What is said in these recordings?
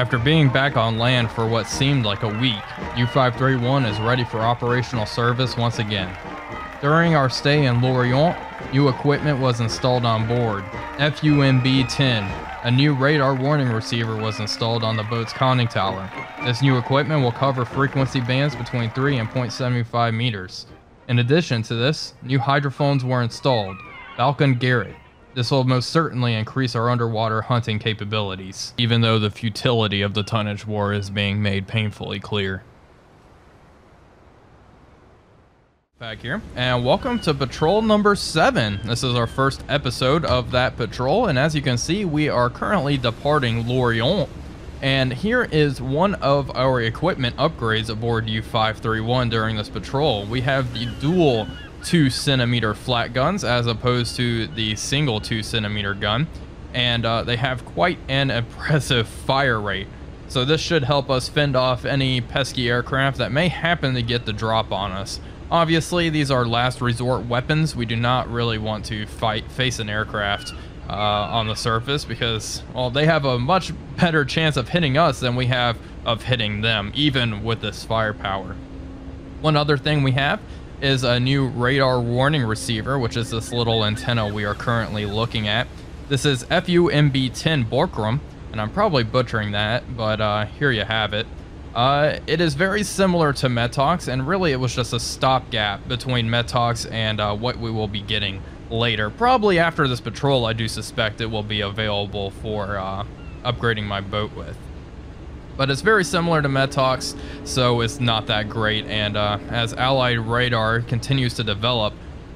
After being back on land for what seemed like a week, U-531 is ready for operational service once again. During our stay in Lorient, new equipment was installed on board. FUMB-10, a new radar warning receiver was installed on the boat's conning tower. This new equipment will cover frequency bands between 3 and 0.75 meters. In addition to this, new hydrophones were installed. Falcon Garrett. This will most certainly increase our underwater hunting capabilities, even though the futility of the tonnage war is being made painfully clear. Back here, and welcome to patrol number seven. This is our first episode of that patrol, and as you can see, we are currently departing Lorient. And here is one of our equipment upgrades aboard U-531 during this patrol. We have the dual 2 centimeter flak guns as opposed to the single 2 centimeter gun. And uh, they have quite an impressive fire rate. So this should help us fend off any pesky aircraft that may happen to get the drop on us. Obviously, these are last resort weapons. We do not really want to fight face an aircraft uh, on the surface because, well, they have a much better chance of hitting us than we have of hitting them, even with this firepower. One other thing we have is a new radar warning receiver, which is this little antenna we are currently looking at. This is FUMB-10 Borkum, and I'm probably butchering that, but uh, here you have it. Uh, it is very similar to Metox, and really it was just a stopgap between Metox and uh, what we will be getting later. Probably after this patrol, I do suspect it will be available for uh, upgrading my boat with. But it's very similar to Metox, so it's not that great, and uh, as Allied Radar continues to develop,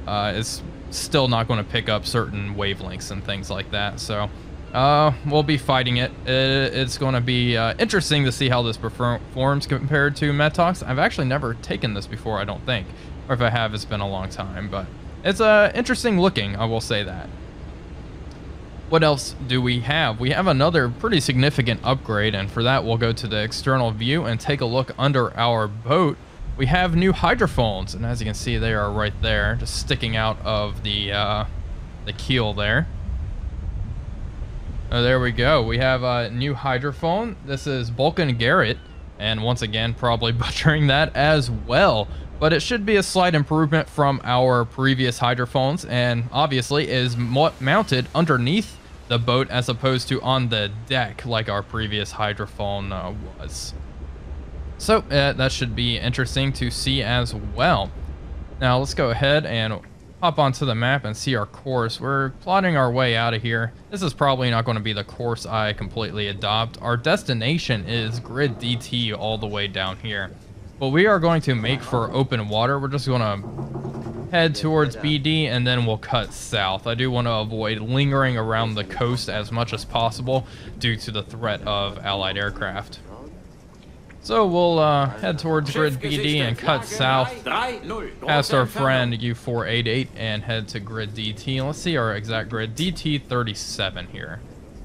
uh, it's still not going to pick up certain wavelengths and things like that, so... Uh, we'll be fighting it. it it's going to be uh, interesting to see how this performs compared to Metox. I've actually never taken this before, I don't think. Or if I have, it's been a long time, but it's uh, interesting looking, I will say that. What else do we have? We have another pretty significant upgrade, and for that we'll go to the external view and take a look under our boat. We have new hydrophones, and as you can see, they are right there, just sticking out of the, uh, the keel there. Oh, there we go. We have a new hydrophone. This is Vulcan Garrett, and once again, probably butchering that as well. But it should be a slight improvement from our previous hydrophones, and obviously is mounted underneath the boat as opposed to on the deck like our previous hydrophone uh, was. So uh, that should be interesting to see as well. Now let's go ahead and hop onto the map and see our course. We're plotting our way out of here. This is probably not going to be the course I completely adopt. Our destination is Grid DT all the way down here. But we are going to make for open water. We're just going to head towards BD and then we'll cut south. I do want to avoid lingering around the coast as much as possible due to the threat of allied aircraft. So we'll uh, head towards Grid BD and cut south past our friend U488 and head to Grid DT. Let's see our exact grid. DT37 here.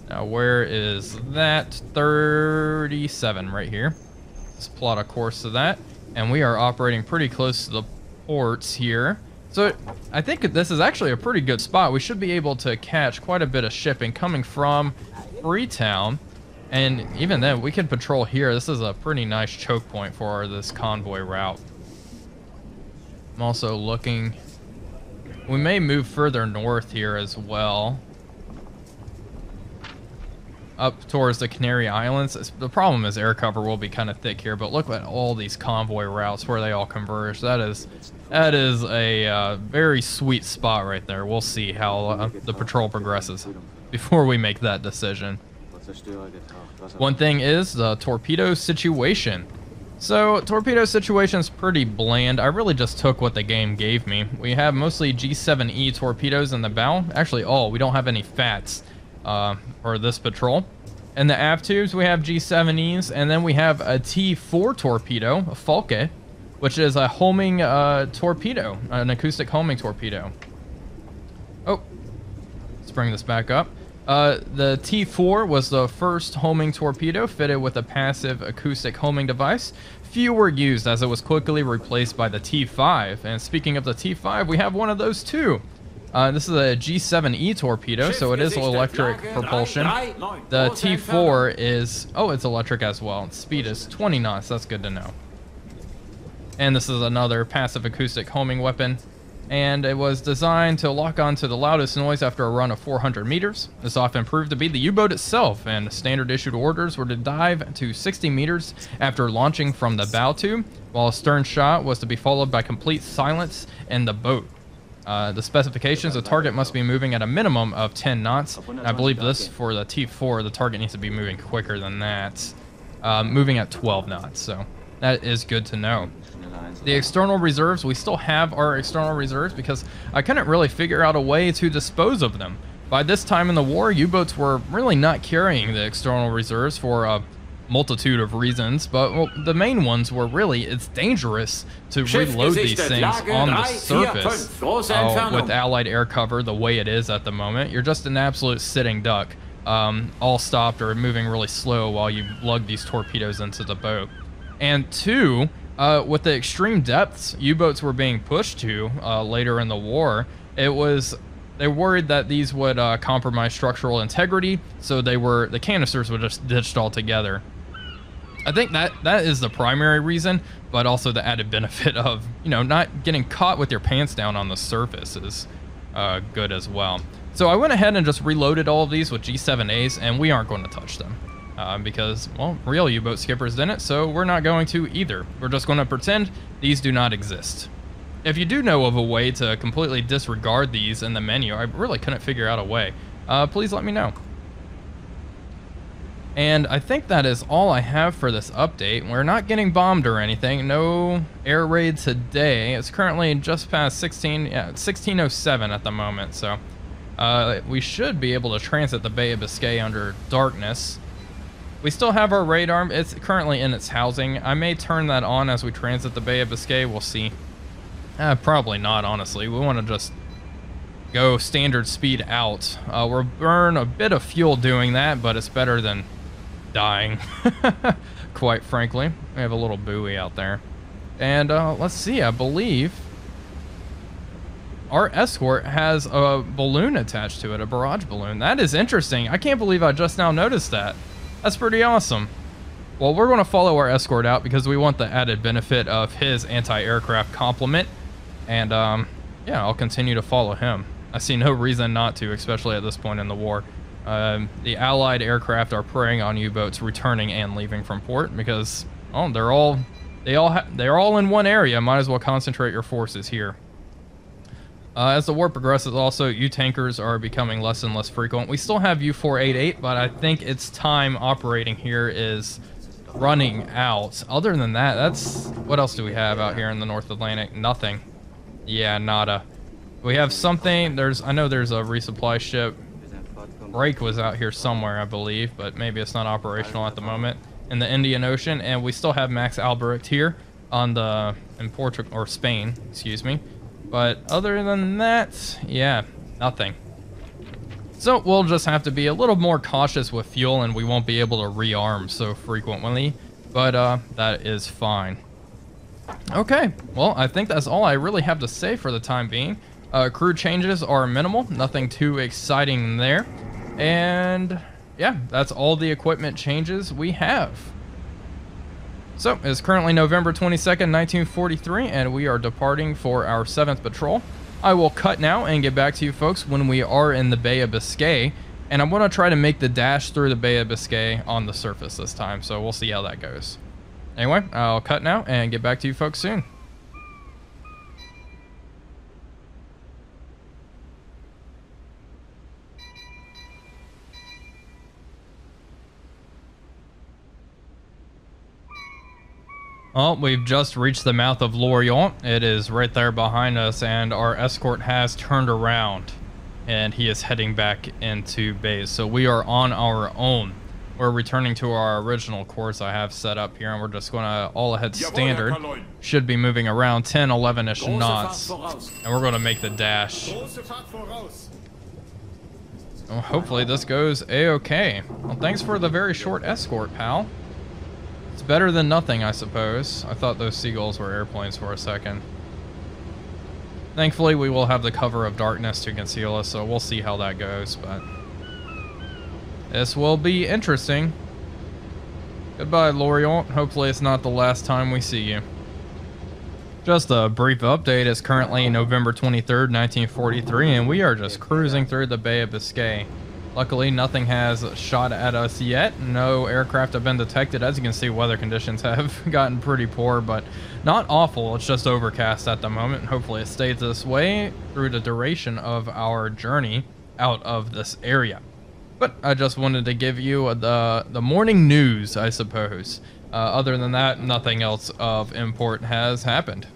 Now where is that? 37 right here. Let's plot a course to that. And we are operating pretty close to the ports here. So I think this is actually a pretty good spot. We should be able to catch quite a bit of shipping coming from Freetown and even then, we can patrol here. This is a pretty nice choke point for this convoy route. I'm also looking... We may move further north here as well. Up towards the Canary Islands. The problem is air cover will be kind of thick here, but look at all these convoy routes where they all converge. That is that is a uh, very sweet spot right there. We'll see how uh, the patrol progresses before we make that decision. One thing is the torpedo situation. So, torpedo situation is pretty bland. I really just took what the game gave me. We have mostly G7E torpedoes in the bow. Actually, all. We don't have any FATs uh, for this patrol. In the aft tubes, we have G7Es, and then we have a T4 torpedo, a Falke, which is a homing uh, torpedo, an acoustic homing torpedo. Oh, let's bring this back up. Uh, the T4 was the first homing torpedo fitted with a passive acoustic homing device. Few were used as it was quickly replaced by the T5. And speaking of the T5, we have one of those too. Uh, this is a G7E torpedo, so it is electric propulsion. The T4 is, oh, it's electric as well. Speed is 20 knots, that's good to know. And this is another passive acoustic homing weapon. And it was designed to lock onto the loudest noise after a run of 400 meters. This often proved to be the U-boat itself, and standard issued orders were to dive to 60 meters after launching from the bow tube, while a stern shot was to be followed by complete silence in the boat. Uh, the specifications, the target must be moving at a minimum of 10 knots. I believe this for the T4, the target needs to be moving quicker than that. Uh, moving at 12 knots, so that is good to know. The external reserves, we still have our external reserves because I couldn't really figure out a way to dispose of them. By this time in the war, U-boats were really not carrying the external reserves for a multitude of reasons, but well, the main ones were really it's dangerous to reload these things on the surface uh, with Allied air cover the way it is at the moment. You're just an absolute sitting duck, um, all stopped or moving really slow while you lug these torpedoes into the boat. And two, uh, with the extreme depths U-boats were being pushed to uh, later in the war, it was they worried that these would uh, compromise structural integrity, so they were the canisters were just ditched altogether. I think that that is the primary reason, but also the added benefit of, you know, not getting caught with your pants down on the surface is uh, good as well. So I went ahead and just reloaded all of these with G7As, and we aren't going to touch them. Uh, because, well, real U-boat skippers didn't, so we're not going to either. We're just going to pretend these do not exist. If you do know of a way to completely disregard these in the menu, I really couldn't figure out a way, uh, please let me know. And I think that is all I have for this update. We're not getting bombed or anything. No air raid today. It's currently just past 16, yeah, 1607 at the moment. So uh, we should be able to transit the Bay of Biscay under darkness. We still have our radar. It's currently in its housing. I may turn that on as we transit the Bay of Biscay. We'll see. Uh, probably not, honestly. We want to just go standard speed out. Uh, we'll burn a bit of fuel doing that, but it's better than dying, quite frankly. We have a little buoy out there. And uh, let's see, I believe our escort has a balloon attached to it, a barrage balloon. That is interesting. I can't believe I just now noticed that. That's pretty awesome. Well, we're going to follow our escort out because we want the added benefit of his anti-aircraft complement. And, um, yeah, I'll continue to follow him. I see no reason not to, especially at this point in the war. Um, the Allied aircraft are preying on U-boats returning and leaving from port because, oh, they're all, they all, they're all in one area. Might as well concentrate your forces here. Uh, as the war progresses, also U-tankers are becoming less and less frequent. We still have U-488, but I think its time operating here is running out. Other than that, that's what else do we have out here in the North Atlantic? Nothing. Yeah, nada. We have something. There's, I know there's a resupply ship Brake was out here somewhere, I believe, but maybe it's not operational at the moment in the Indian Ocean. And we still have Max Albrecht here on the in Portugal or Spain, excuse me. But other than that, yeah, nothing. So we'll just have to be a little more cautious with fuel and we won't be able to rearm so frequently. But uh, that is fine. Okay, well, I think that's all I really have to say for the time being. Uh, crew changes are minimal, nothing too exciting there. And yeah, that's all the equipment changes we have. So it's currently November 22nd, 1943, and we are departing for our 7th patrol. I will cut now and get back to you folks when we are in the Bay of Biscay. And I'm going to try to make the dash through the Bay of Biscay on the surface this time, so we'll see how that goes. Anyway, I'll cut now and get back to you folks soon. Well, we've just reached the mouth of Lorient. It is right there behind us, and our escort has turned around, and he is heading back into base. So we are on our own. We're returning to our original course I have set up here, and we're just going to all ahead standard. Should be moving around 10, 11-ish knots, and we're going to make the dash. Well, hopefully this goes a-okay. Well, thanks for the very short escort, pal. It's better than nothing, I suppose. I thought those seagulls were airplanes for a second. Thankfully, we will have the cover of darkness to conceal us, so we'll see how that goes, but... This will be interesting. Goodbye, Lorient. Hopefully it's not the last time we see you. Just a brief update. It's currently November 23rd, 1943, and we are just cruising through the Bay of Biscay. Luckily, nothing has shot at us yet. No aircraft have been detected. As you can see, weather conditions have gotten pretty poor, but not awful. It's just overcast at the moment. Hopefully it stays this way through the duration of our journey out of this area. But I just wanted to give you the, the morning news, I suppose. Uh, other than that, nothing else of import has happened.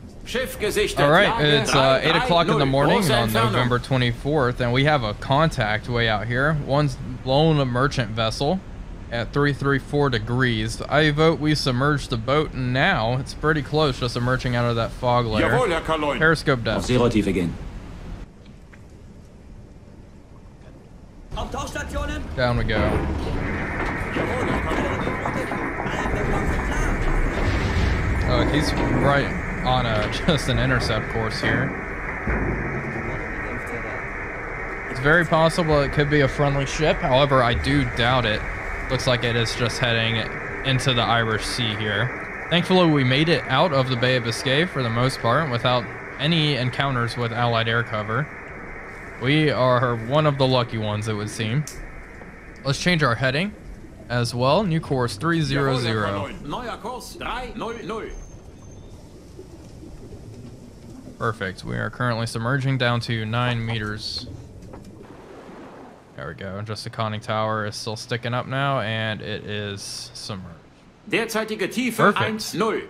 All right, it's uh, 8 o'clock in the morning on November 24th, and we have a contact way out here. One's blown a merchant vessel at 334 degrees. I vote we submerge the boat now. It's pretty close, just emerging out of that fog layer. Periscope depth. again. Down we go. Oh, he's right on a just an intercept course here. It's very possible it could be a friendly ship. However, I do doubt it. Looks like it is just heading into the Irish Sea here. Thankfully, we made it out of the Bay of Biscay for the most part without any encounters with Allied air cover. We are one of the lucky ones, it would seem. Let's change our heading as well. New course 300. Perfect. We are currently submerging down to 9 meters. There we go. Just the conning tower is still sticking up now, and it is submerged. Derzeitige Tiefe 1-0.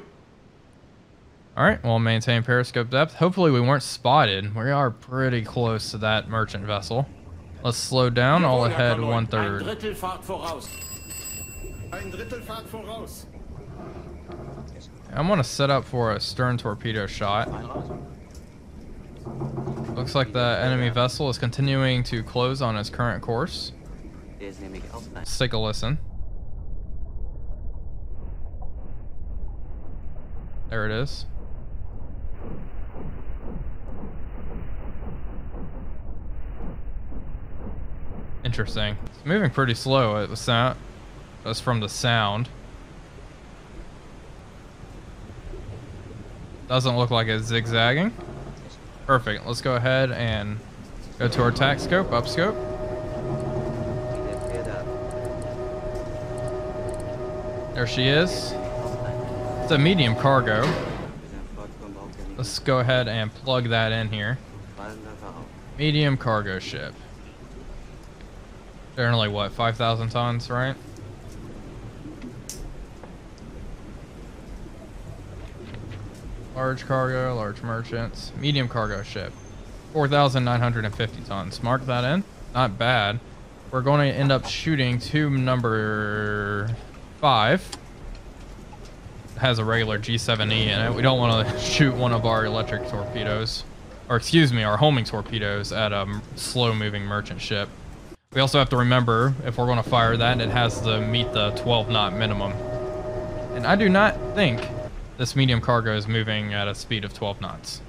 Alright, we'll maintain periscope depth. Hopefully we weren't spotted. We are pretty close to that merchant vessel. Let's slow down. all ahead one third. I'm gonna set up for a stern torpedo shot. Looks like the enemy vessel is continuing to close on its current course. Let's take a listen. There it is. Interesting. It's moving pretty slow. Uh, it was sound. That's from the sound. Doesn't look like it's zigzagging. Perfect. Let's go ahead and go to our tack scope, up scope. There she is. It's a medium cargo. Let's go ahead and plug that in here. Medium cargo ship. Only what, 5,000 tons, right? Large cargo, large merchants, medium cargo ship. 4,950 tons. Mark that in. Not bad. We're going to end up shooting to number five. It has a regular G7E in it. We don't want to shoot one of our electric torpedoes. Or excuse me, our homing torpedoes at a slow moving merchant ship. We also have to remember, if we're going to fire that, it has to meet the 12 knot minimum. And I do not think this medium cargo is moving at a speed of 12 knots.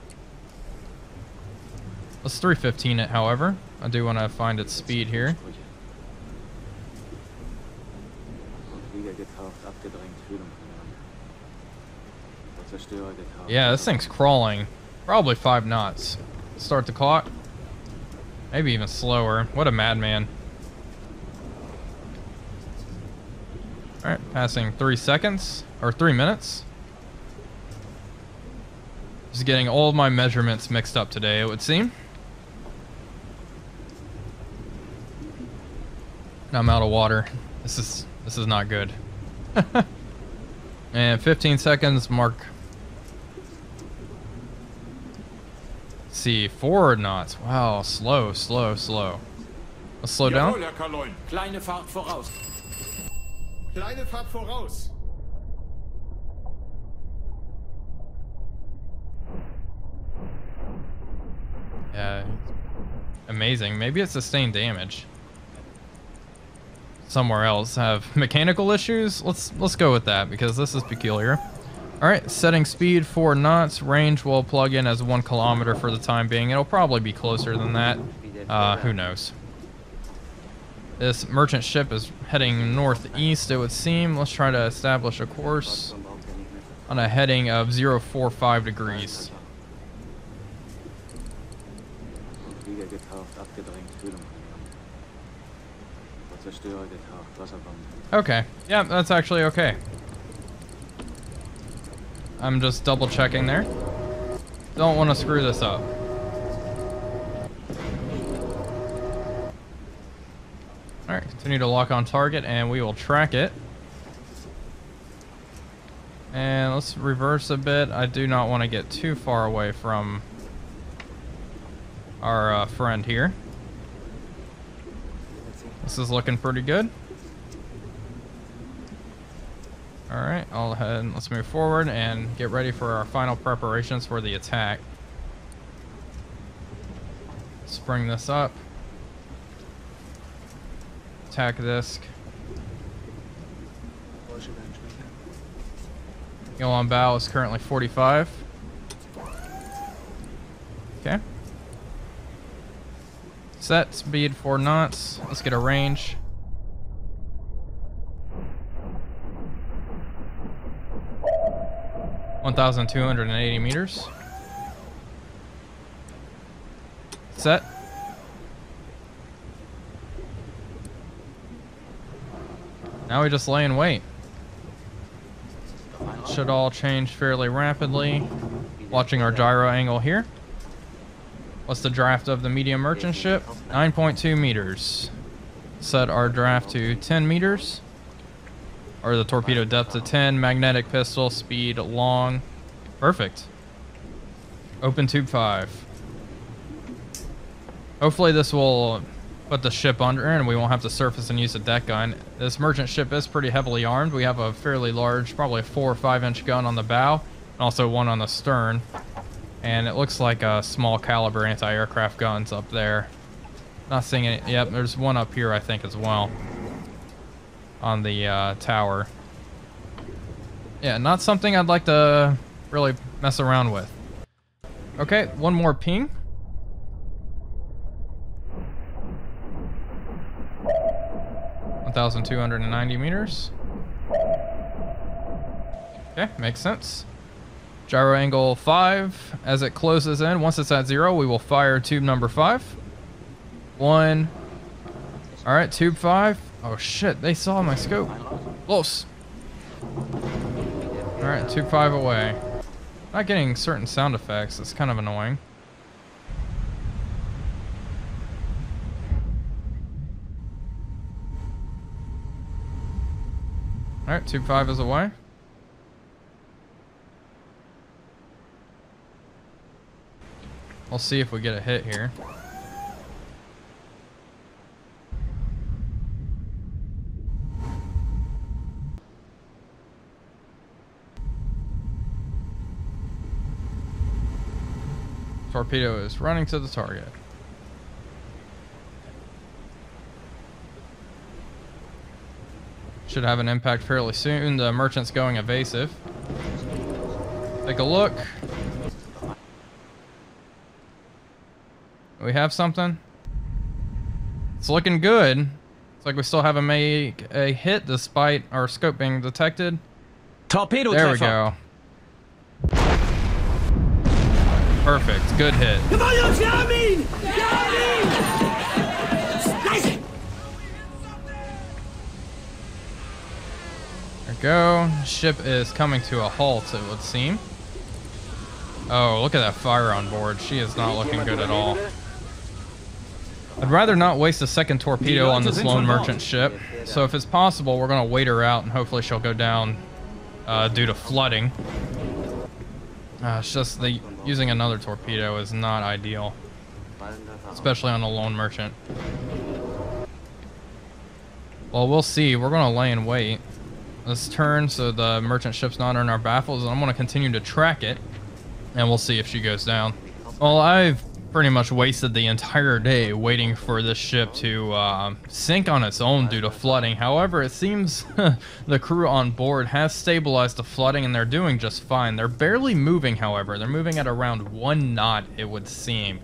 Let's 315 it, however. I do want to find its speed here. Yeah, this thing's crawling. Probably 5 knots. Start the clock. Maybe even slower. What a madman. Alright, passing 3 seconds. Or 3 minutes. Just getting all of my measurements mixed up today, it would seem. I'm out of water. This is this is not good. and 15 seconds mark. Let's see, forward knots. Wow, slow, slow, slow. Let's slow down. Kleine Fahrt voraus. Kleine Fahrt voraus. Yeah. Amazing. Maybe it sustained damage. Somewhere else have mechanical issues. Let's let's go with that because this is peculiar. All right, setting speed four knots. Range will plug in as one kilometer for the time being. It'll probably be closer than that. Uh, who knows? This merchant ship is heading northeast, it would seem. Let's try to establish a course on a heading of 045 degrees. Getaucht, abgedrängt, Kühlung. Zerstörer Wasserbomben. Okay. Yeah, that's actually okay. I'm just double checking there. Don't want to screw this up. Alright, continue to lock on target and we will track it. And let's reverse a bit. I do not want to get too far away from our uh, friend here. This is looking pretty good. Alright, I'll ahead let's move forward and get ready for our final preparations for the attack. Let's bring this up. Attack. Go on bow is currently 45. Okay. Set speed 4 knots. Let's get a range. One thousand two hundred and eighty meters. Set. Now we just lay in wait. Should all change fairly rapidly. Watching our gyro angle here. What's the draft of the medium merchant ship? 9.2 meters. Set our draft to 10 meters. Or the torpedo depth to 10. Magnetic pistol, speed long. Perfect. Open tube 5. Hopefully this will put the ship under and we won't have to surface and use a deck gun. This merchant ship is pretty heavily armed. We have a fairly large, probably a 4 or 5 inch gun on the bow. And also one on the stern. And it looks like a small caliber anti-aircraft guns up there. Not seeing it. Yep, there's one up here, I think, as well. On the uh, tower. Yeah, not something I'd like to really mess around with. Okay, one more ping. One thousand two hundred and ninety meters. Okay, makes sense. Gyro angle 5 as it closes in. Once it's at 0, we will fire tube number 5. 1. Alright, tube 5. Oh shit, they saw my scope. Close. Alright, tube 5 away. Not getting certain sound effects. It's kind of annoying. Alright, tube 5 is away. We'll see if we get a hit here. Torpedo is running to the target. Should have an impact fairly soon. The merchant's going evasive. Take a look. We have something. It's looking good. It's like we still haven't made a hit despite our scope being detected. Torpedo There we go. Perfect. Good hit. There we go. Ship is coming to a halt, it would seem. Oh, look at that fire on board. She is not looking good at all. I'd rather not waste a second torpedo on this lone merchant ship. So if it's possible, we're going to wait her out and hopefully she'll go down uh, due to flooding. Uh, it's just the using another torpedo is not ideal, especially on a lone merchant. Well, we'll see. We're going to lay in wait. Let's turn so the merchant ship's not in our baffles, and I'm going to continue to track it, and we'll see if she goes down. Well, I've pretty much wasted the entire day waiting for this ship to uh, sink on its own due to flooding. However, it seems the crew on board has stabilized the flooding and they're doing just fine. They're barely moving, however. They're moving at around one knot, it would seem.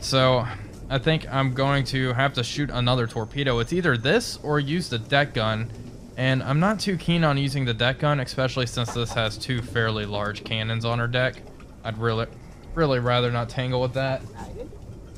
So, I think I'm going to have to shoot another torpedo. It's either this or use the deck gun. And I'm not too keen on using the deck gun, especially since this has two fairly large cannons on her deck. I'd really, really rather not tangle with that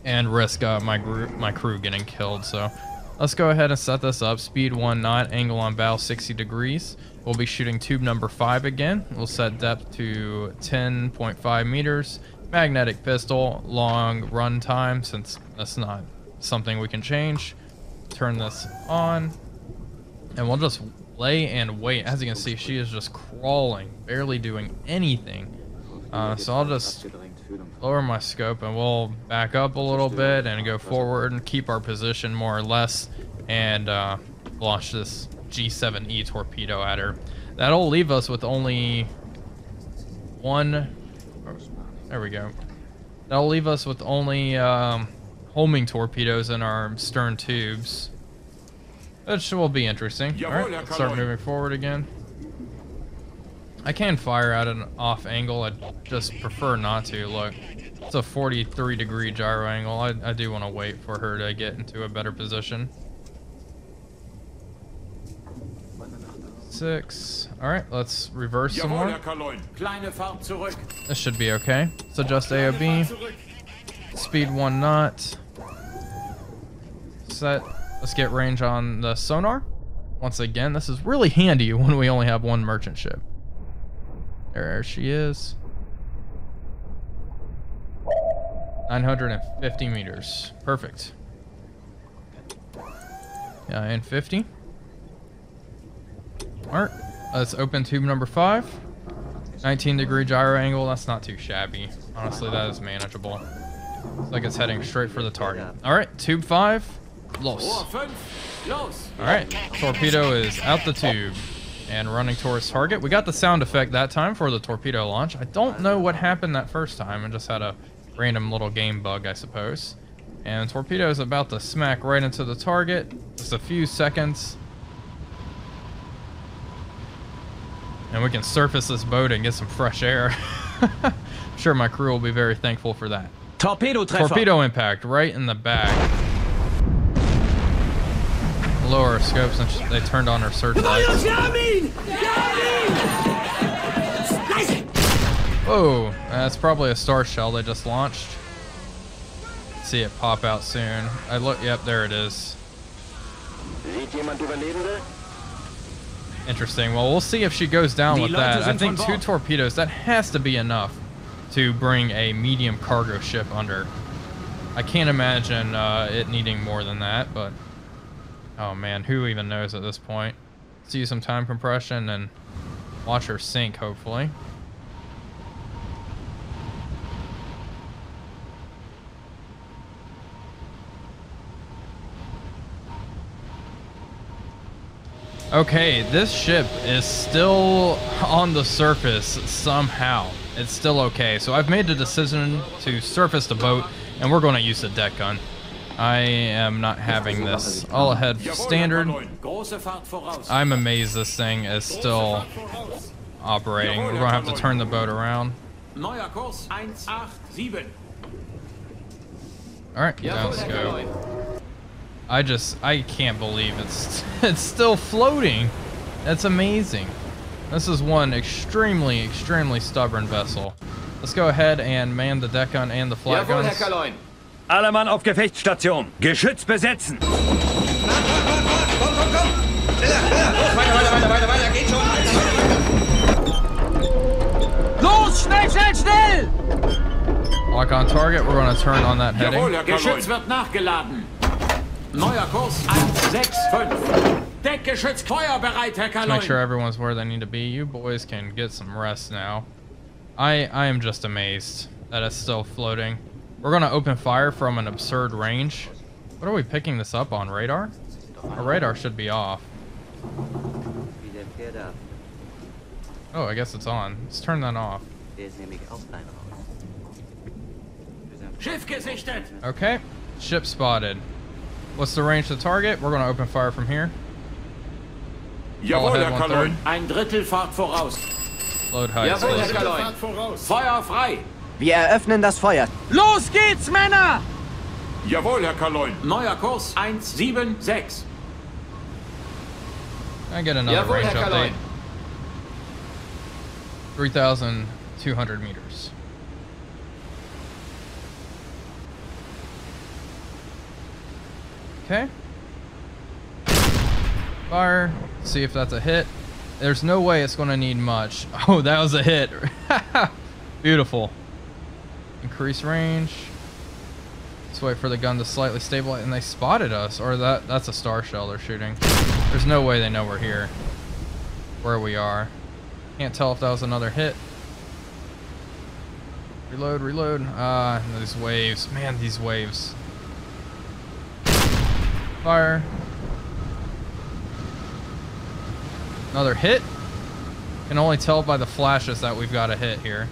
and risk uh, my group, my crew getting killed. So let's go ahead and set this up. Speed one knot, angle on bow 60 degrees. We'll be shooting tube number five again. We'll set depth to 10.5 meters. Magnetic pistol, long run time since that's not something we can change. Turn this on and we'll just lay and wait. As you can see, she is just crawling, barely doing anything. Uh, so I'll just. Lower my scope and we'll back up a little bit and go forward and keep our position more or less and uh, launch this G7E torpedo at her. That'll leave us with only one. There we go. That'll leave us with only um, homing torpedoes in our stern tubes. Which will be interesting. Alright, start moving forward again. I can fire at an off angle. I just prefer not to. Look, it's a 43 degree gyro angle. I, I do want to wait for her to get into a better position. Six. All right, let's reverse some more. Herr Kaleun. Kleine Fahrt zurück. This should be okay. Let's adjust Kleine AOB. Speed one knot. Set. Let's get range on the sonar. Once again, this is really handy when we only have one merchant ship. There she is. 950 meters. Perfect. Yeah, and 50. Alright, let's open tube number five. 19 degree gyro angle, that's not too shabby. Honestly, that is manageable. It's like it's heading straight for the target. Alright, tube five. Los. 5. Los. Alright, torpedo is out the tube and running towards target. We got the sound effect that time for the torpedo launch. I don't know what happened that first time. I just had a random little game bug, I suppose. And torpedo is about to smack right into the target. Just a few seconds. And we can surface this boat and get some fresh air. I'm sure my crew will be very thankful for that. Torpedo-Treffer. Torpedo impact right in the back. Lower our scopes and they turned on our searchlights. Whoa, that's probably a star shell they just launched. See it pop out soon. I look, yep, there it is. Sieht jemand Überlebende? Interesting. Well, we'll see if she goes down with that. I think two torpedoes, that has to be enough to bring a medium cargo ship under. I can't imagine uh, it needing more than that, but oh man, who even knows at this point? Use some time compression and watch her sink, hopefully. Okay, this ship is still on the surface somehow. It's still okay. So I've made the decision to surface the boat, and we're going to use the deck gun. I am not having this. All ahead standard. Kaleun. Große Fahrt voraus. I'm amazed this thing is still operating. We're going to have to turn the boat around. Neuer Kurs 187. All right, Jawohl, let's go. I just, I can't believe it's, it's still floating. That's amazing. This is one extremely, extremely stubborn vessel. Let's go ahead and man the deck gun and the flak guns. Kaloin. Alle Mann auf Gefechtsstation. Geschütz besetzen. Los, schnell, schnell, schnell! Lock on target. We're to turn on that heading. Jawohl, Herr Geschütz wird nachgeladen. Neuer Kurs 165. Deckgeschütz feuerbereit, Herr Let's make sure Kaloin. everyone's where they need to be. You boys can get some rest now. I I am just amazed that it's still floating. We're gonna open fire from an absurd range. What are we picking this up on? Radar? Our radar should be off. Wie der Pferde ab. Oh, I guess it's on. Let's turn that off. Der ist nämlich auch klein raus. Wir sind Schiff gesichtet! Okay, ship spotted. What's the range to target? We're going to open fire from here. Jawohl, ahead, Herr Kaleun. Ein Drittel Fahrt voraus. Load high Jawohl, Herr explosive. Kaleun. Feuer frei! Wir eröffnen das Feuer. Los geht's, Männer! Jawohl, Herr Kaleun. Neuer Kurs 176. I get another Jawohl, range Herr update. Kaleun. 3,200 meters. Okay. Fire. See if that's a hit. There's no way it's going to need much. Oh, that was a hit. Beautiful. Increase range. Let's wait for the gun to slightly stabilize. And they spotted us. Or that that's a star shell they're shooting. There's no way they know we're here. Where we are. Can't tell if that was another hit. Reload, reload. Ah, these waves. Man, these waves. Fire. Another hit. Can only tell by the flashes that we've got a hit here.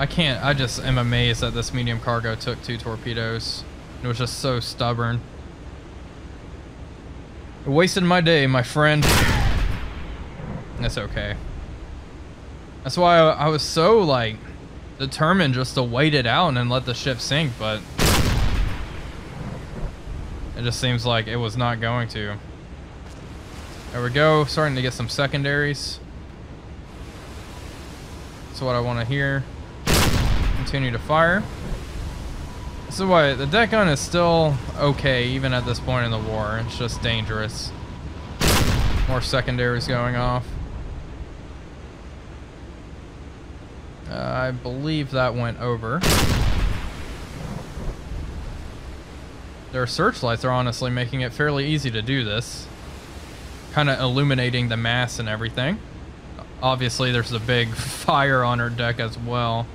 I can't, I just am amazed that this medium cargo took two torpedoes. It was just so stubborn. It wasted my day, my friend. That's okay. That's why I, I was so, like, determined just to wait it out and let the ship sink, but... It just seems like it was not going to. There we go, starting to get some secondaries. That's what I want to hear. Continue to fire. Is why the deck gun is still okay, even at this point in the war. It's just dangerous. More secondaries going off. Uh, I believe that went over. Their searchlights are honestly making it fairly easy to do this. Kind of illuminating the mass and everything. Obviously, there's a big fire on her deck as well.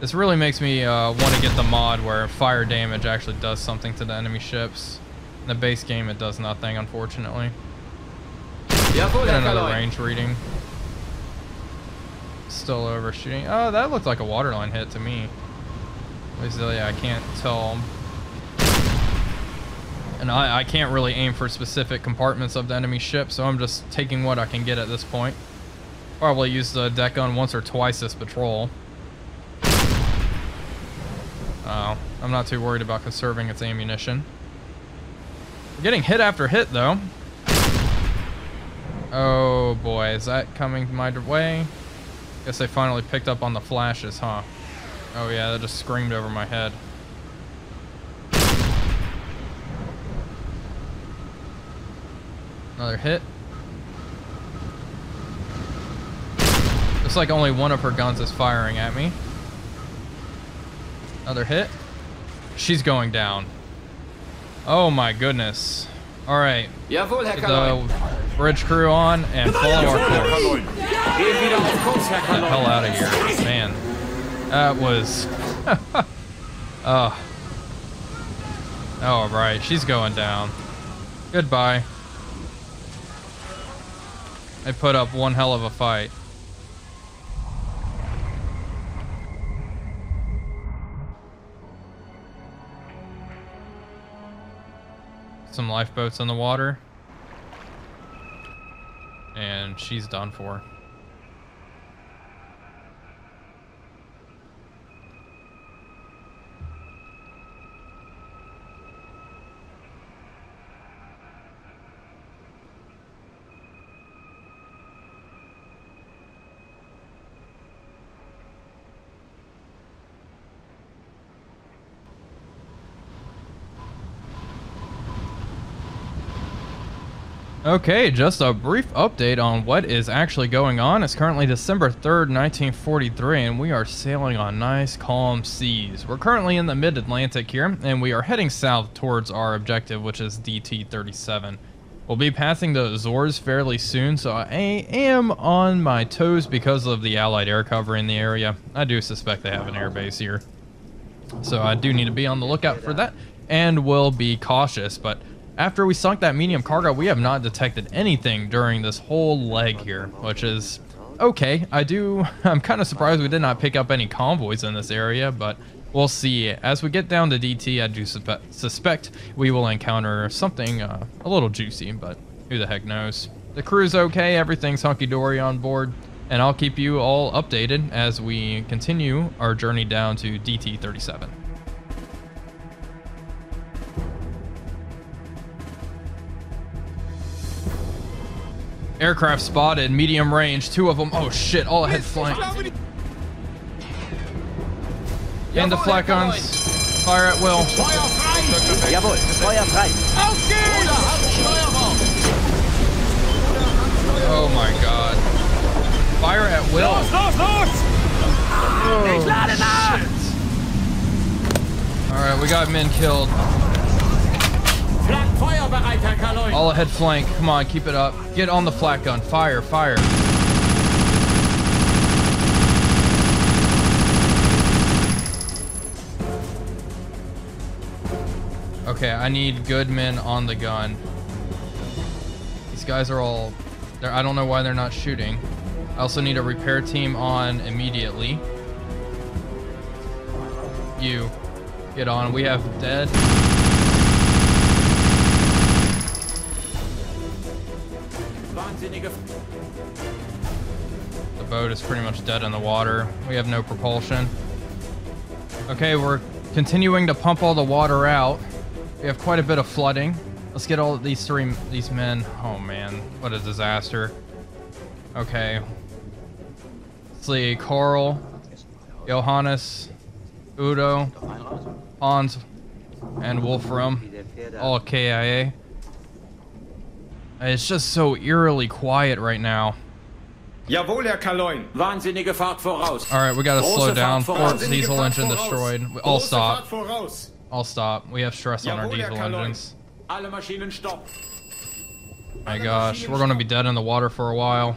This really makes me uh, want to get the mod where fire damage actually does something to the enemy ships. In the base game, it does nothing, unfortunately. Herr another range reading. Still overshooting. Oh, that looked like a waterline hit to me. Basically, I can't tell. And I, I can't really aim for specific compartments of the enemy ship, so I'm just taking what I can get at this point. Probably use the deck gun once or twice this patrol. Oh, I'm not too worried about conserving its ammunition. We're getting hit after hit, though. Oh boy, is that coming my way? Guess they finally picked up on the flashes, huh? Oh yeah, that just screamed over my head. Another hit. Looks like only one of her guns is firing at me. Another hit. She's going down. Oh my goodness. Alright, Jawohl, Herr the bridge crew on and follow our Jawohl, course. Kaleun. Gehen wieder auf Kurs, Herr Get the hell out of here. Man. That was... oh. Oh, right. She's going down. Goodbye. They put up one hell of a fight. Some lifeboats in the water. And she's done for. Okay, just a brief update on what is actually going on. It's currently December 3rd, 1943, and we are sailing on nice, calm seas. We're currently in the mid-Atlantic here, and we are heading south towards our objective, which is DT-37. We'll be passing the Azores fairly soon, so I am on my toes because of the Allied air cover in the area. I do suspect they have an air base here. So I do need to be on the lookout for that, and will be cautious, but after we sunk that medium cargo, we have not detected anything during this whole leg here, which is okay. I do, I'm kind of surprised we did not pick up any convoys in this area, but we'll see. As we get down to DT, I do suspe suspect we will encounter something uh, a little juicy, but who the heck knows. The crew's okay, everything's hunky-dory on board, and I'll keep you all updated as we continue our journey down to DT-37. Aircraft spotted, medium range, two of them. Oh shit, all ahead flank. And the flak guns. Fire at will. Feuer frei! Jawohl, Feuer frei. Auf geht's! Oh my god. Fire at will. Los, los, los! Oh, Ich lade nach! Alright, we got men killed. Flak feuerbereit, Herr Kaleun! All ahead flank. Come on, keep it up. Get on the flak gun. Fire, fire. Okay, I need good men on the gun. These guys are all... I don't know why they're not shooting. I also need a repair team on immediately. You. Get on. We have dead. The boat is pretty much dead in the water. We have no propulsion. Okay, we're continuing to pump all the water out. We have quite a bit of flooding. Let's get all these three these men. Oh man, what a disaster. Okay. Let's see, Carl, Johannes, Udo, Hans, and Wolfram. All KIA. It's just so eerily quiet right now. Jawohl, Herr Kaleun. Wahnsinnige Fahrt voraus! All right, we gotta Große slow down. Fahrt Fort diesel Fahrt engine voraus. destroyed. I'll stop. Fahrt. I'll stop. We have stress on our Jawohl, Herr diesel engines. Alle Maschinen stopp! My gosh, we're gonna be dead in the water for a while.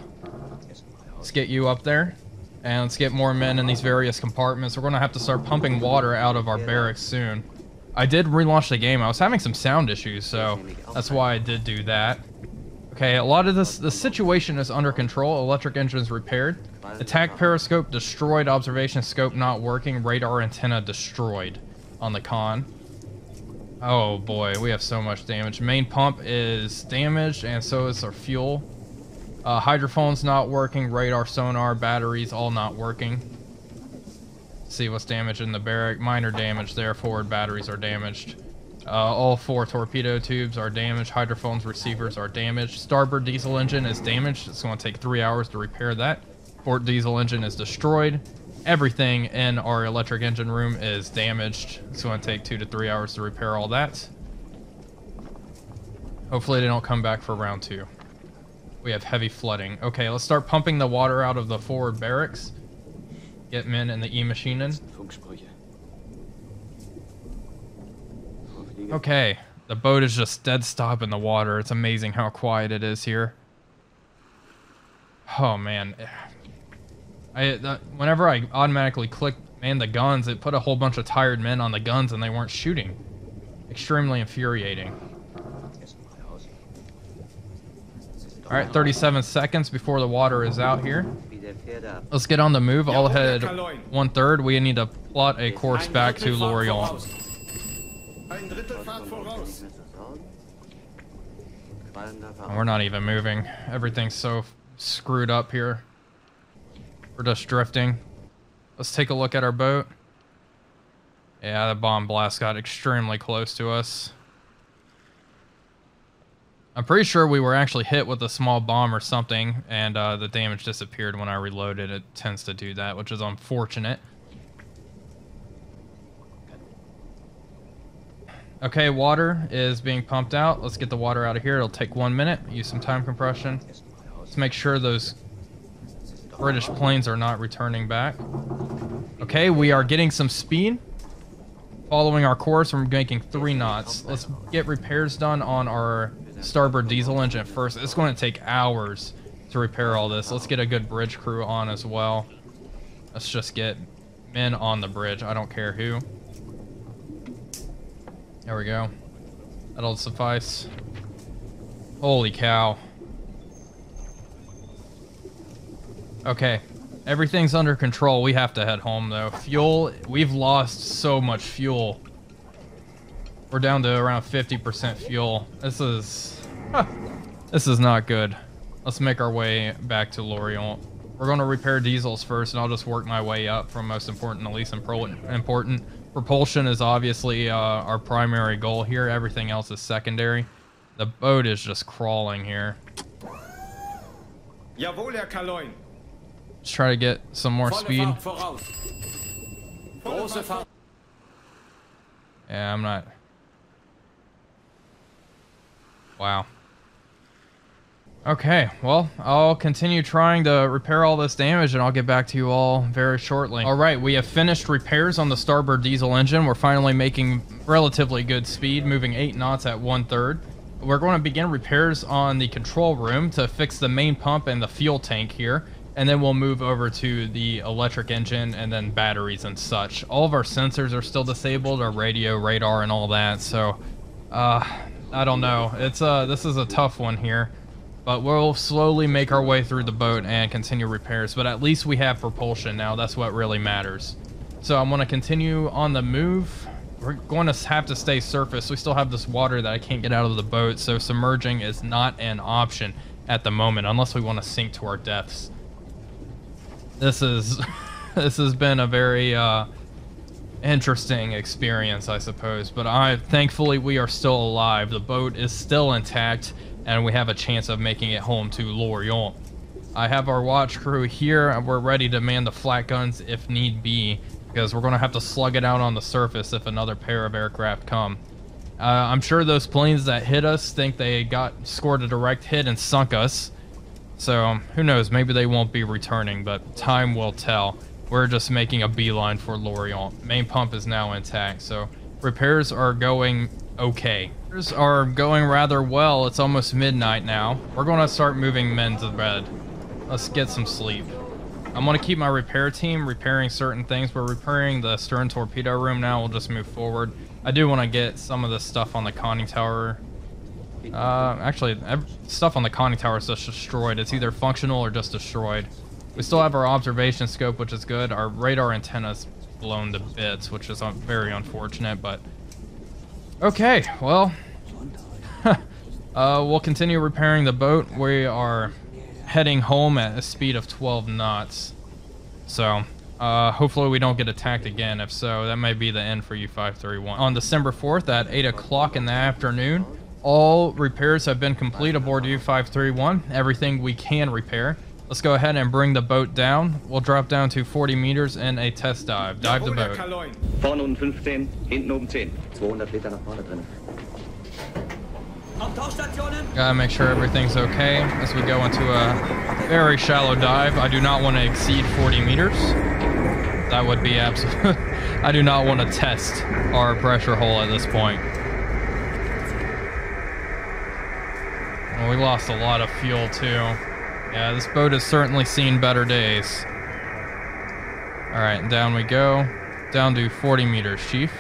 Let's get you up there. And let's get more men in these various compartments. We're gonna have to start pumping water out of our barracks soon. I did relaunch the game. I was having some sound issues, so that's why I did do that. Okay, a lot of this, the situation is under control. Electric engines repaired. Attack periscope destroyed. Observation scope not working. Radar antenna destroyed on the con. Oh boy, we have so much damage. Main pump is damaged, and so is our fuel. Uh, hydrophone's not working. Radar, sonar, batteries, all not working. See what's damaged in the barrack. Minor damage there. Forward batteries are damaged. Uh, all four torpedo tubes are damaged. Hydrophones, receivers are damaged. Starboard diesel engine is damaged. It's going to take three hours to repair that. Port diesel engine is destroyed. Everything in our electric engine room is damaged. It's going to take two to three hours to repair all that. Hopefully they don't come back for round two. We have heavy flooding. Okay, let's start pumping the water out of the forward barracks. Get men in the E-Maschinen. Funksprüche. Okay, the boat is just dead stop in the water. It's amazing how quiet it is here. Oh man, I that, whenever I automatically click man the guns, it put a whole bunch of tired men on the guns and they weren't shooting. Extremely infuriating. All right, 37 seconds before the water is out here. Wie der Pferde ab. Let's get on the move. All Jawohl, ahead, one third. We need to plot a course back to Drittel Fahrt Lorient. voraus. Ein Drittel Fahrt voraus. We're not even moving. Everything's so screwed up here. We're just drifting. Let's take a look at our boat. Yeah, the bomb blast got extremely close to us. I'm pretty sure we were actually hit with a small bomb or something, and uh, the damage disappeared when I reloaded. It tends to do that, which is unfortunate. Okay, water is being pumped out. Let's get the water out of here. It'll take one minute. Use some time compression. Let's make sure those British planes are not returning back. Okay, we are getting some speed. Following our course, we're making three knots. Let's get repairs done on our starboard diesel engine first. It's going to take hours to repair all this. Let's get a good bridge crew on as well. Let's just get men on the bridge. I don't care who. There we go. That'll suffice. Holy cow. Okay, everything's under control. We have to head home though. Fuel, we've lost so much fuel. We're down to around 50% fuel. This is, huh, this is not good. Let's make our way back to Lorient. We're going to repair diesels first, and I'll just work my way up from most important to least important. Propulsion is obviously uh, our primary goal here. Everything else is secondary. The boat is just crawling here. Jawohl, Herr Kaleun. Let's try to get some more speed. Fahrt voraus. Große Fahrt. Yeah, I'm not. Wow. Okay, well, I'll continue trying to repair all this damage and I'll get back to you all very shortly. All right, we have finished repairs on the starboard diesel engine. We're finally making relatively good speed, moving 8 knots at one third. We're going to begin repairs on the control room to fix the main pump and the fuel tank here. And then we'll move over to the electric engine and then batteries and such. All of our sensors are still disabled, our radio, radar, and all that. So, uh, I don't know. It's uh, this is a tough one here. But we'll slowly make our way through the boat and continue repairs. But at least we have propulsion now. That's what really matters. So I'm going to continue on the move. We're going to have to stay surface. We still have this water that I can't get out of the boat. So submerging is not an option at the moment unless we want to sink to our deaths. This is... this has been a very... Uh, interesting experience, I suppose. But I, thankfully, we are still alive. The boat is still intact, and we have a chance of making it home to Lorient. I have our watch crew here, and we're ready to man the flak guns if need be, because we're going to have to slug it out on the surface if another pair of aircraft come. Uh, I'm sure those planes that hit us think they got scored a direct hit and sunk us. So, who knows, maybe they won't be returning, but time will tell. We're just making a beeline for Lorient. Main pump is now intact, so repairs are going okay. Repairs are going rather well. It's almost midnight now. We're going to start moving men to bed. Let's get some sleep. I'm going to keep my repair team repairing certain things. We're repairing the stern torpedo room now. We'll just move forward. I do want to get some of the stuff on the conning tower. Uh, actually, stuff on the conning tower is just destroyed. It's either functional or just destroyed. We still have our observation scope, which is good. Our radar antenna's blown to bits, which is very unfortunate, but... Okay, well... uh, we'll continue repairing the boat. We are heading home at a speed of 12 knots. So, uh, hopefully we don't get attacked again. If so, that might be the end for U-531. On December 4th at 8 o'clock in the afternoon, all repairs have been complete aboard U-531. Everything we can repair. Let's go ahead and bring the boat down. We'll drop down to 40 meters in a test dive. Dive the boat. Vorne unten 15, hinten oben 10. 200 Liter nach vorne drin. Gotta make sure everything's okay as we go into a very shallow dive. I do not want to exceed 40 meters. That would be absolute. I do not want to test our pressure hull at this point. Well, we lost a lot of fuel too. Yeah, this boat has certainly seen better days. All right, down we go. Down to 40 meters, Chief.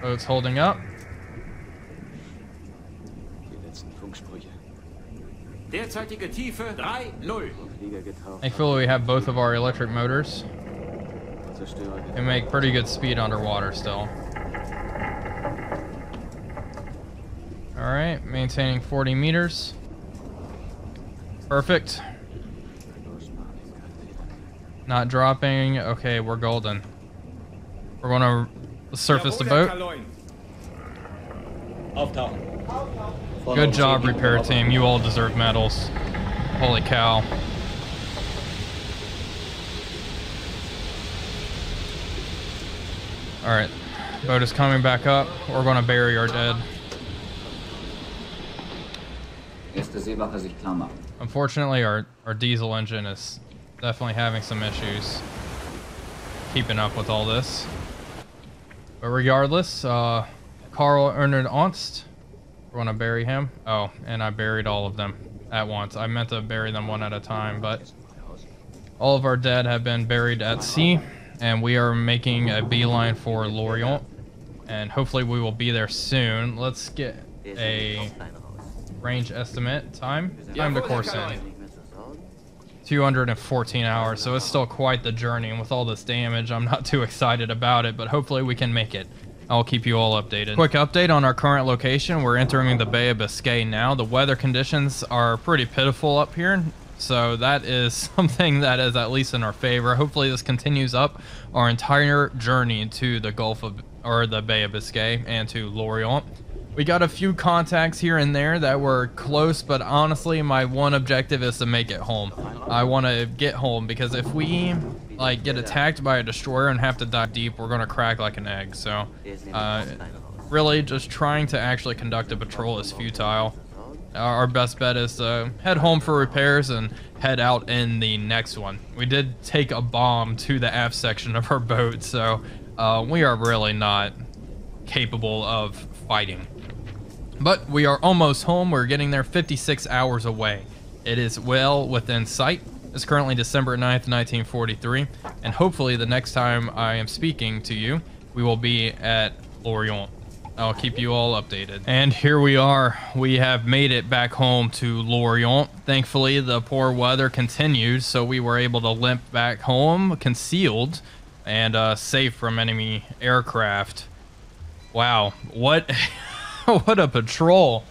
Boat's holding up. Die letzten Funksprüche. Derzeitige Tiefe 3-0. Flieger getaucht. Thankfully, we have both of our electric motors. And make pretty good speed underwater still. Alright, maintaining 40 meters. Perfect. Not dropping. Okay, we're golden. We're gonna surface the boat. Good job, repair team. You all deserve medals. Holy cow. Alright, boat is coming back up. We're gonna bury our dead. Erste sich klar machen. Unfortunately, our, our diesel engine is definitely having some issues keeping up with all this. But regardless, uh, Carl Ernerd Onst, we're gonna bury him. Oh, and I buried all of them at once. I meant to bury them one at a time, but all of our dead have been buried at sea, and we are making a beeline for Lorient, and hopefully we will be there soon. Let's get a Range estimate. Time? Time to course in. 214 hours, so it's still quite the journey. And with all this damage, I'm not too excited about it, but hopefully we can make it. I'll keep you all updated. Quick update on our current location. We're entering the Bay of Biscay now. The weather conditions are pretty pitiful up here, so that is something that is at least in our favor. Hopefully this continues up our entire journey to the Gulf of, or the Bay of Biscay and to Lorient. We got a few contacts here and there that were close, but honestly, my one objective is to make it home. I want to get home because if we like get attacked by a destroyer and have to dive deep, we're gonna crack like an egg. So, uh, really, just trying to actually conduct a patrol is futile. Our best bet is to head home for repairs and head out in the next one. We did take a bomb to the aft section of our boat, so uh, we are really not capable of fighting. But we are almost home. We're getting there 56 hours away. It is well within sight. It's currently December 9th, 1943, and hopefully the next time I am speaking to you, we will be at Lorient. I'll keep you all updated. And here we are. We have made it back home to Lorient. Thankfully, the poor weather continued, so we were able to limp back home, concealed, and uh, safe from enemy aircraft. Wow, what... what a patrol.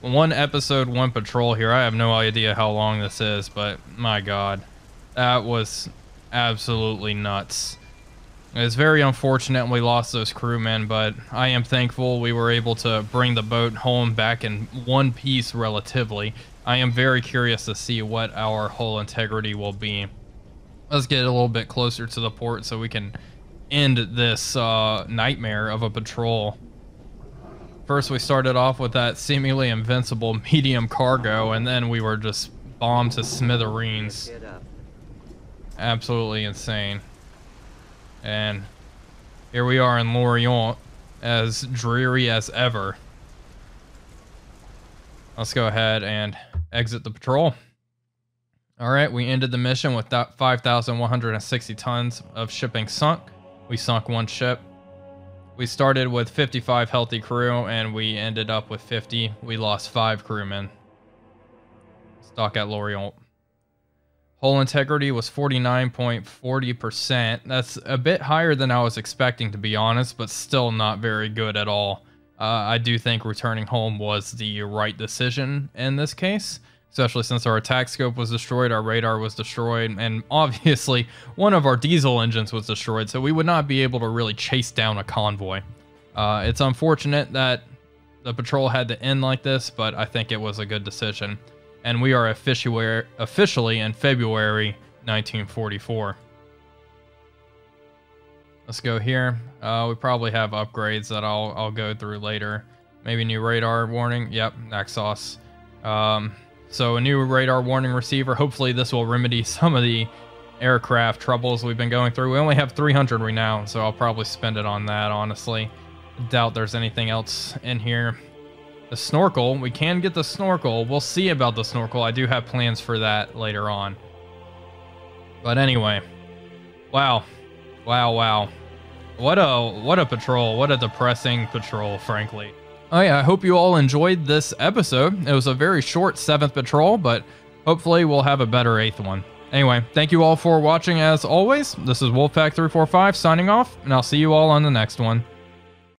One episode, one patrol here. I have no idea how long this is, but my god. That was absolutely nuts. It's very unfortunate we lost those crewmen, but I am thankful we were able to bring the boat home back in one piece relatively. I am very curious to see what our hull integrity will be. Let's get a little bit closer to the port so we can end this uh, nightmare of a patrol. First, we started off with that seemingly invincible medium cargo, and then we were just bombed to smithereens. Absolutely insane. And here we are in Lorient, as dreary as ever. Let's go ahead and exit the patrol. All right, we ended the mission with that 5,160 tons of shipping sunk. We sunk one ship. We started with 55 healthy crew and we ended up with 50. We lost five crewmen. Stock at Lorient. Hull integrity was 49.40%. That's a bit higher than I was expecting, to be honest, but still not very good at all. Uh, I do think returning home was the right decision in this case especially since our attack scope was destroyed, our radar was destroyed, and obviously one of our diesel engines was destroyed, so we would not be able to really chase down a convoy. Uh, it's unfortunate that the patrol had to end like this, but I think it was a good decision. And we are officially in February 1944. Let's go here. Uh, we probably have upgrades that I'll, I'll go through later. Maybe new radar warning. Yep, Naxos. Um, so a new radar warning receiver. Hopefully this will remedy some of the aircraft troubles we've been going through. We only have 300 renown, so I'll probably spend it on that, honestly. Doubt there's anything else in here. The snorkel, we can get the snorkel. We'll see about the snorkel. I do have plans for that later on. But anyway, wow, wow, wow. What a, what a patrol. What a depressing patrol, frankly. Oh yeah, I hope you all enjoyed this episode. It was a very short seventh patrol, but hopefully we'll have a better eighth one. Anyway, thank you all for watching as always. This is Wolfpack345 signing off, and I'll see you all on the next one.